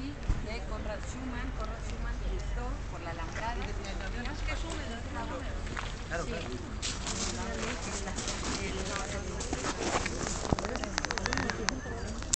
Graffiti de Conrad Schumann. Conrad Schumann, director por la Alambrada. Claro, claro. Sí.